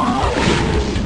Oh!